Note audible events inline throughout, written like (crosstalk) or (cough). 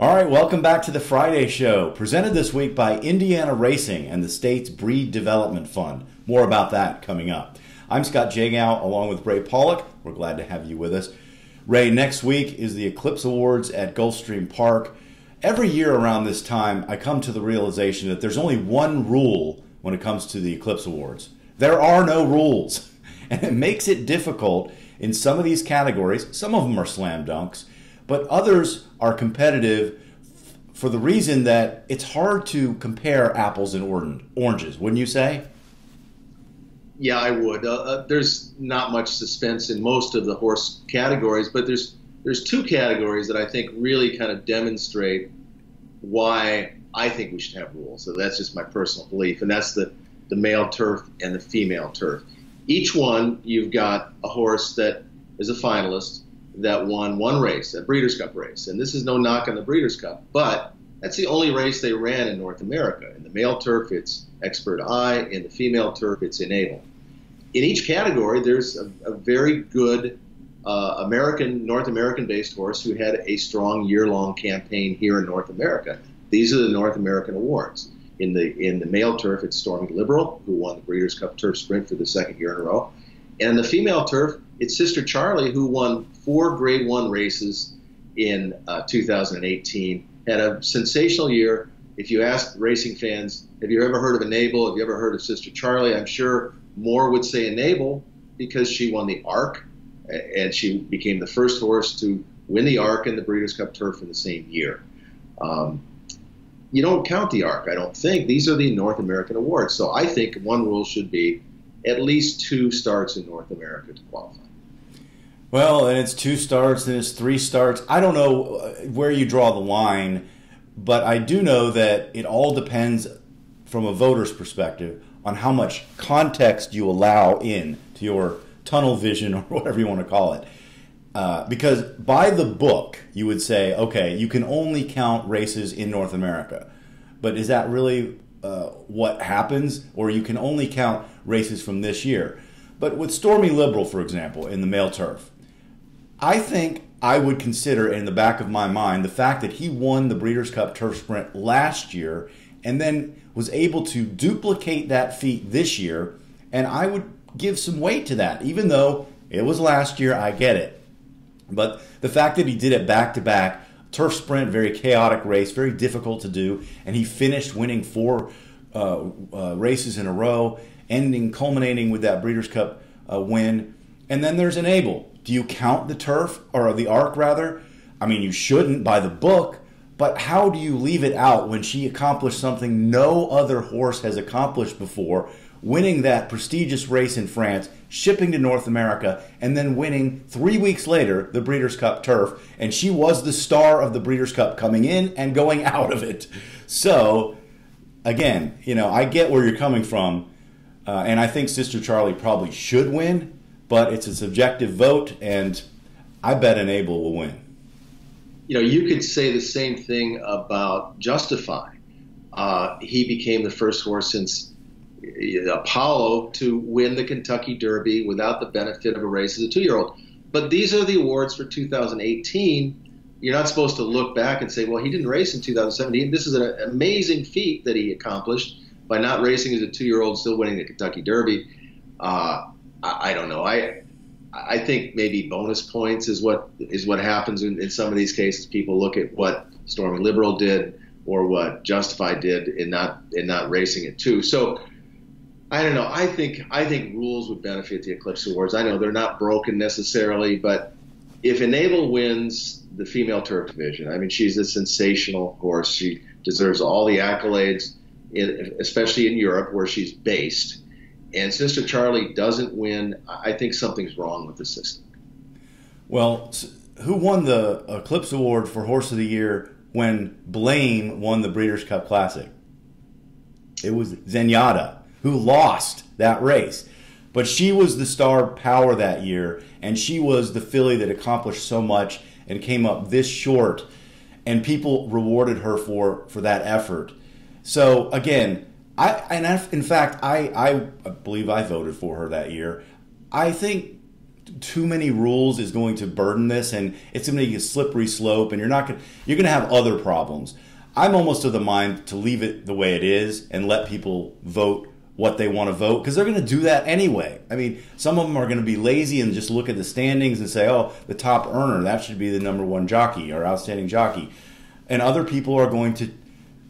All right, welcome back to the Friday Show, presented this week by Indiana Racing and the state's Breed Development Fund. More about that coming up. I'm Scott Jagow, along with Ray Paulick. We're glad to have you with us. Ray, next week is the Eclipse Awards at Gulfstream Park. Every year around this time, I come to the realization that there's only one rule when it comes to the Eclipse Awards. There are no rules, (laughs) and it makes it difficult in some of these categories. Some of them are slam dunks, but others are competitive for the reason that it's hard to compare apples and oranges, wouldn't you say? Yeah, I would. Uh, uh, there's not much suspense in most of the horse categories, but there's there's two categories that I think really kind of demonstrate why I think we should have rules. So that's just my personal belief, and that's the the male turf and the female turf. Each one, you've got a horse that is a finalist that won one race, a Breeders' Cup race, and this is no knock on the Breeders' Cup, but that's the only race they ran in North America. In the male turf, it's Expert Eye. In the female turf, it's Enable. In each category, there's a, a very good uh, American, North American-based horse who had a strong year-long campaign here in North America. These are the North American awards. In the in the male turf, it's Stormy Liberal, who won the Breeders' Cup Turf Sprint for the second year in a row. And the female turf, it's Sister Charlie, who won four Grade One races in uh, 2018. Had a sensational year. If you ask racing fans, have you ever heard of Enable? Have you ever heard of Sister Charlie? I'm sure more would say Enable because she won the ARC and she became the first horse to win the ARC and the Breeders' Cup Turf in the same year. Um, you don't count the ARC, I don't think. These are the North American awards. So I think one rule should be at least two starts in North America to qualify. Well, and it's two starts, and it's three starts. I don't know uh, where you draw the line, but I do know that it all depends from a voter's perspective on how much context you allow in to your tunnel vision (laughs) or whatever you want to call it. Uh, because by the book, you would say, okay, you can only count races in North America. But is that really uh, what happens? Or you can only count races from this year? But with Stormy Liberal, for example, in the male turf, I think I would consider in the back of my mind the fact that he won the Breeders' Cup Turf Sprint last year and then was able to duplicate that feat this year. And I would give some weight to that, even though it was last year, I get it. But the fact that he did it back to back, turf sprint, very chaotic race, very difficult to do, and he finished winning four uh, uh, races in a row, ending, culminating with that Breeders' Cup uh, win. And then there's Enable. Do you count the turf, or the arc rather? I mean, you shouldn't by the book, but how do you leave it out when she accomplished something no other horse has accomplished before? Winning that prestigious race in France, shipping to North America, and then winning three weeks later the Breeders' Cup Turf. And she was the star of the Breeders' Cup coming in and going (laughs) out of it. So, again, you know, I get where you're coming from. Uh, and I think Sister Charlie probably should win, but it's a subjective vote, and I bet Enable will win. You know, you could say the same thing about Justify. Uh, he became the first horse since Apollo to win the Kentucky Derby without the benefit of a race as a two year old. But these are the awards for 2018. You're not supposed to look back and say, well, he didn't race in 2017. This is an amazing feat that he accomplished by not racing as a two year old, still winning the Kentucky Derby. Uh, I, I, don't know. I I think maybe bonus points is what is what happens in, in some of these cases. People look at what Stormy Liberal did or what Justify did in not in not racing it too. So I don't know. I think I think rules would benefit the Eclipse Awards. I know they're not broken necessarily, but if Enable wins the female turf division, I mean, she's a sensational horse. She deserves all the accolades, especially in Europe where she's based. And Sister Charlie doesn't win. I think something's wrong with the system. Well, who won the Eclipse Award for Horse of the Year when Blame won the Breeders' Cup Classic? It was Zenyatta who lost that race. But she was the star power that year, and she was the filly that accomplished so much and came up this short, and people rewarded her for, for that effort. So again, I and I, in fact, I I believe I voted for her that year. I think too many rules is going to burden this, and it's going to be a slippery slope, and you're not going you're going to have other problems. I'm almost of the mind to leave it the way it is and let people vote what they want to vote because they're going to do that anyway. I mean, some of them are going to be lazy and just look at the standings and say, "Oh, the top earner that should be the number one jockey or outstanding jockey," and other people are going to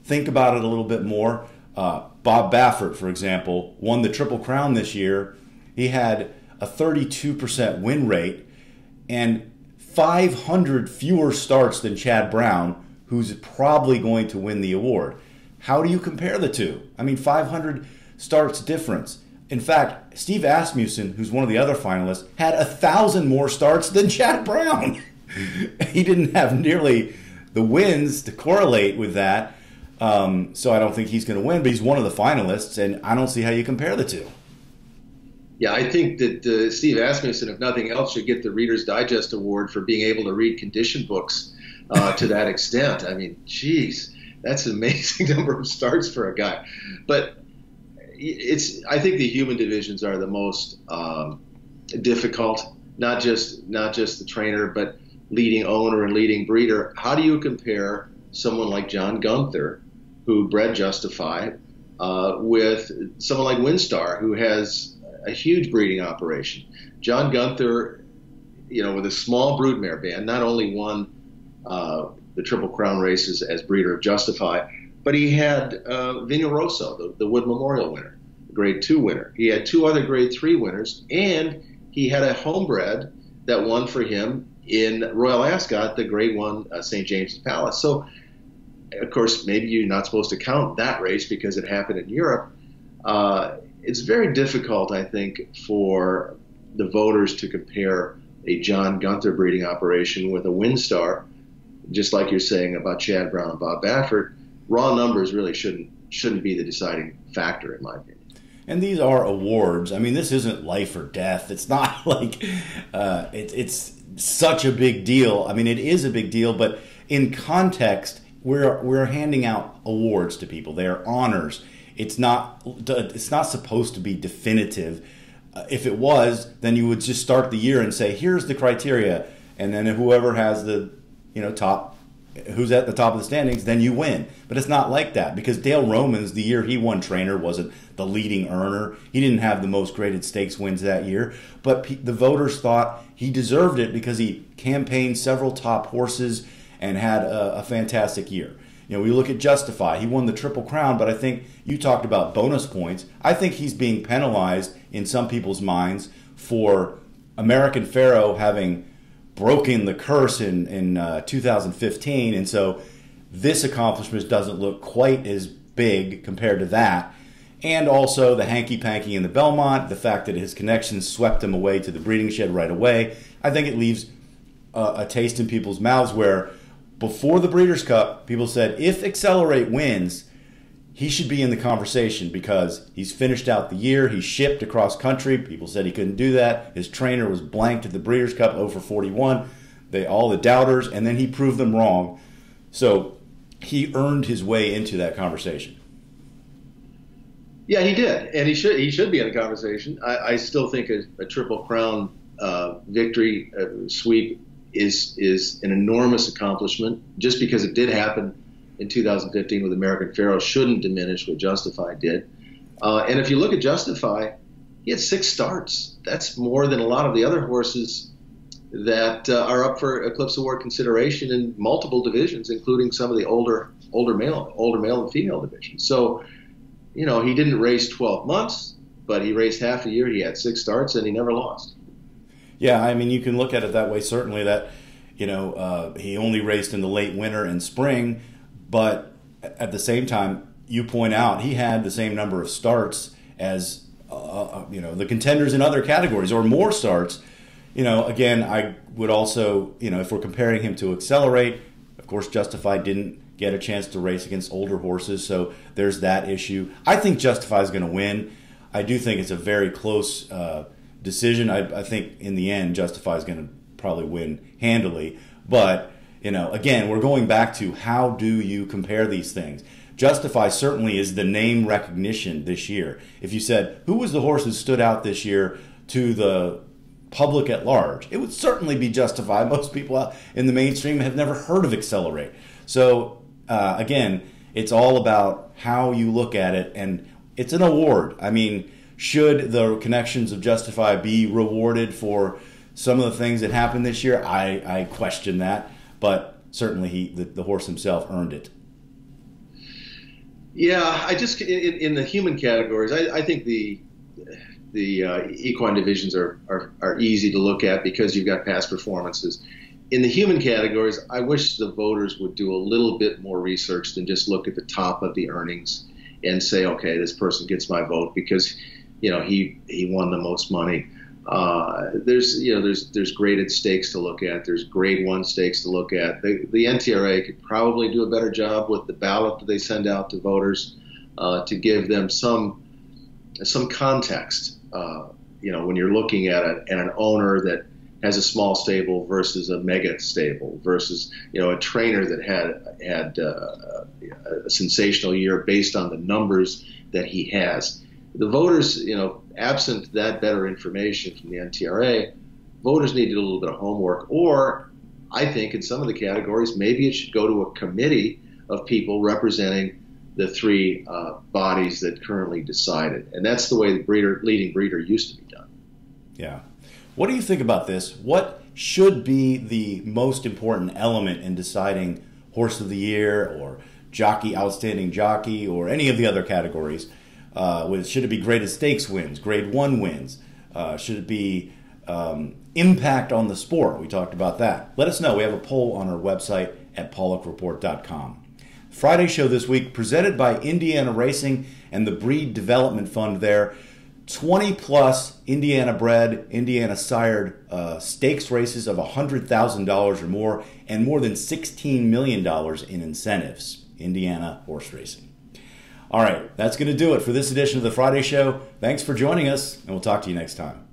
think about it a little bit more. Uh, Bob Baffert, for example, won the Triple Crown this year. He had a 32% win rate and 500 fewer starts than Chad Brown, who's probably going to win the award. How do you compare the two? I mean, 500 starts difference. In fact, Steve Asmussen, who's one of the other finalists, had a thousand more starts than (laughs) Chad Brown. (laughs) he didn't have nearly the wins to correlate with that. Um, so I don't think he's going to win, but he's one of the finalists, and I don't see how you compare the two. Yeah, I think that uh, Steve Asmussen, if nothing else, should get the Reader's Digest Award for being able to read condition books uh, to that extent. I mean, geez, that's an amazing (laughs) number of starts for a guy. But it's I think the human divisions are the most um, difficult. Not just not just the trainer, but leading owner and leading breeder. How do you compare someone like John Gunther, who bred Justify, uh, with someone like Winstar, who has a huge breeding operation? John Gunther, you know, with a small broodmare band, not only won uh, the Triple Crown races as breeder of Justify, but he had uh, Vino Rosso, the, the Wood Memorial winner, Grade Two winner. He had two other Grade Three winners, and he had a homebred that won for him in Royal Ascot, the Grade One uh, St. James's Palace. So, of course, maybe you're not supposed to count that race because it happened in Europe. Uh, it's very difficult, I think, for the voters to compare a John Gunther breeding operation with a Winstar, just like you're saying about Chad Brown and Bob Baffert. Raw numbers really shouldn't shouldn't be the deciding factor, in my opinion. And these are awards. I mean, this isn't life or death. It's not (laughs) like uh, it, it's such a big deal. I mean, it is a big deal, but in context, we're we're handing out awards to people. They are honors. It's not it's not supposed to be definitive. Uh, if it was, then you would just start the year and say, "Here's the criteria," and then whoever has the you know top who's at the top of the standings, then you win. But it's not like that because Dale Romans, the year he won trainer, wasn't the leading earner. He didn't have the most graded stakes wins that year. But the voters thought he deserved it because he campaigned several top horses and had a, a fantastic year. You know, we look at Justify. He won the Triple Crown, but I think you talked about bonus points. I think he's being penalized in some people's minds for American Pharoah having broken the curse in in uh, 2015, and so this accomplishment doesn't look quite as big compared to that. And also the hanky panky in the Belmont, the fact that his connections swept him away to the breeding shed right away. I think it leaves a, a taste in people's mouths where before the Breeders' Cup, people said if Accelerate wins, he should be in the conversation because he's finished out the year. He shipped across country. People said he couldn't do that. His trainer was blanked at the Breeders' Cup over 41. They all the doubters, and then he proved them wrong. So he earned his way into that conversation. Yeah, he did, and he should he should be in the conversation. I, I still think a, a triple crown uh, victory uh, sweep is is an enormous accomplishment. Just because it did happen in 2015 with American Pharoah shouldn't diminish what Justify did. Uh, and if you look at Justify, he had six starts. That's more than a lot of the other horses that uh, are up for Eclipse Award consideration in multiple divisions, including some of the older older male older male and female divisions. So you know, he didn't race 12 months, but he raced half a year. He had six starts and he never lost. Yeah, I mean, you can look at it that way. Certainly, that you know uh, he only raced in the late winter and spring, but at the same time, you point out he had the same number of starts as uh, uh you know the contenders in other categories or more starts. You know, again, I would also you know if we're comparing him to Accelerate, of course, Justify didn't get a chance to race against older horses. So there's that issue. I think Justify is going to win. I do think it's a very close uh, decision. I, I, think in the end, Justify is going to probably win handily. But you know, again, we're going back to how do you compare these things? Justify certainly is the name recognition this year. If you said, who was the horse who stood out this year to the public at large, it would certainly be Justify. (laughs) Most people in the mainstream have never heard of Accelerate. So, uh, again, it's all about how you look at it, and it's an award. I mean, should the connections of Justify be rewarded for some of the things that happened this year? I, I question that, but certainly he, the, the horse himself earned it. Yeah, I just in, in the human categories, I, I think the the uh, equine divisions are, are are easy to look at because you've got past performances. In the human categories, I wish the voters would do a little bit more research than just look at the top of the earnings and say, okay, this person gets my vote because you know he he won the most money. Uh, there's you know there's there's graded stakes to look at. There's grade one stakes to look at. The, the NTRA could probably do a better job with the ballot that they send out to voters uh, to give them some some context. Uh, you know when you're looking at, a, at an owner that has a small stable versus a mega stable versus you know a trainer that had had uh, a sensational year based on the numbers that he has. The voters, you know, absent that better information from the NTRA, voters need a little bit of homework. Or I think in some of the categories, maybe it should go to a committee of people representing the three uh, bodies that currently decide it. And that's the way the breeder, leading breeder used to be done. Yeah. What do you think about this? What should be the most important element in deciding horse of the year or jockey outstanding jockey or any of the other categories? Uh, should it be graded stakes wins, grade one wins? Uh, should it be um, impact on the sport? We talked about that. Let us know. We have a poll on our website at paulickreport.com. Friday show this week presented by Indiana Racing and the Breed Development Fund there. 20 plus Indiana bred, Indiana sired uh, stakes races of $100,000 or more, and more than $16 million in incentives. Indiana horse racing. All right, that's going to do it for this edition of the Friday Show. Thanks for joining us, and we'll talk to you next time.